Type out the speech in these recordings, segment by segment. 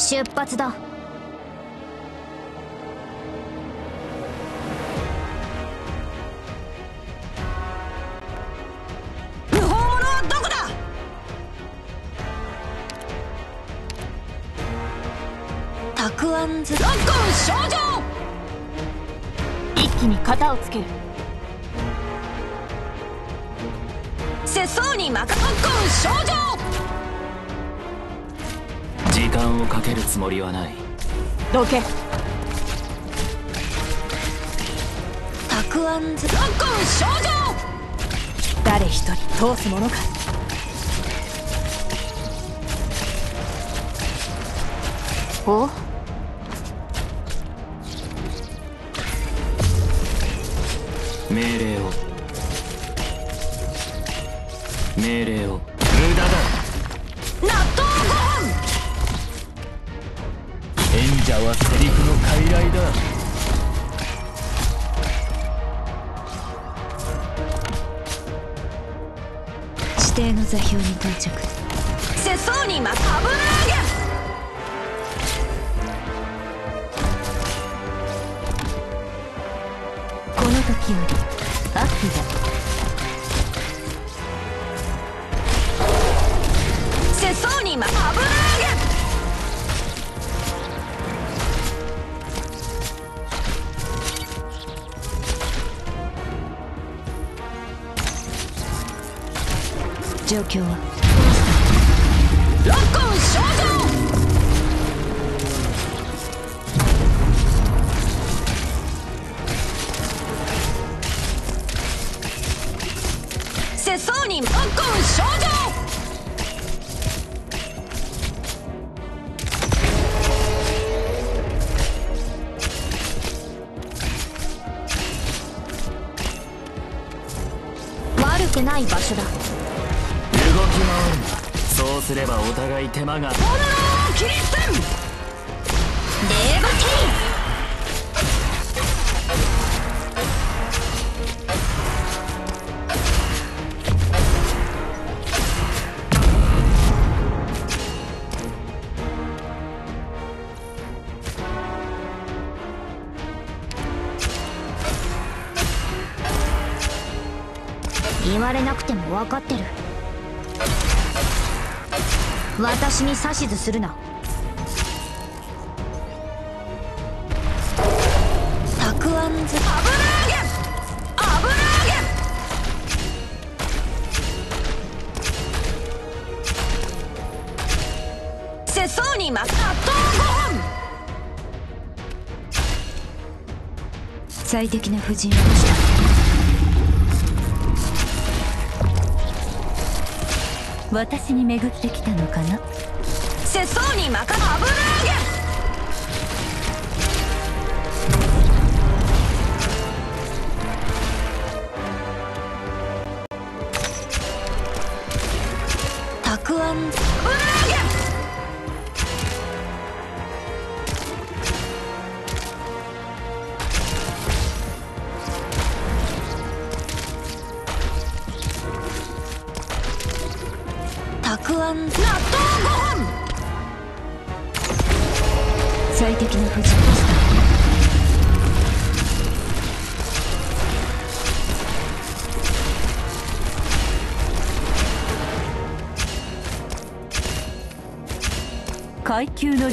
出発だ。一気に型をつける。に任ロッコン少女時間をかけるつもりはない。どけ。たくあんず。ロッコン少女誰一人通すものか。お？命令を。命令を。無駄だ。納豆者はセリフの傀儡だ。指定の座標に到着。節操に任油揚げこの時よりアップだ節操に任油揚げ状況は？ロッコン少女節操にロッコン少女悪くない場所だ。そうすればお互い手間が。炎を切り捨てん！レーバテ言われなくても分かってる。私に指図するな。たくあんず。油揚げ油揚げ節操に任納豆ご飯最適な布陣をした。私に巡ってきたのかな？節操に任油揚げたくあんたくあん納豆ご飯最適な布陣をした階級の万物を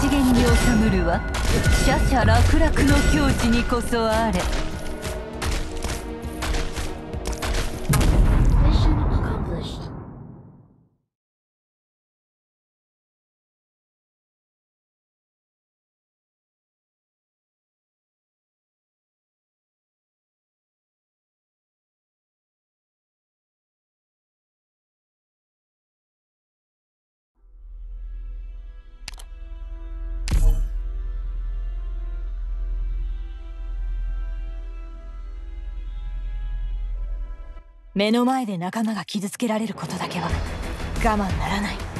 一元に収むるは奢々楽々の境地にこそあれ。目の前で仲間が傷つけられることだけは我慢ならない。